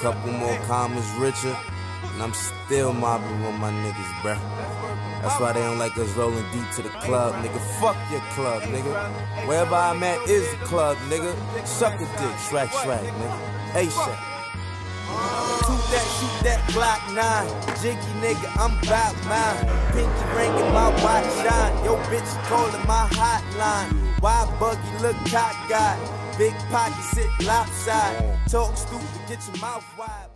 couple more commas richer, and I'm still mobbing with my niggas, bruh. That's why they don't like us rolling deep to the club, nigga. Fuck your club, nigga. Wherever I'm at is the club, nigga. Suck a dick, shrag, shrag, nigga. ASAP. Shoot that, shoot that Glock 9. Jiggy nigga, I'm about mine. Pinky ring in my watch shine. Yo, bitch calling my hotline. Why buggy look cock guy? Big pocket sit lopside. Talk stupid, get your mouth wide.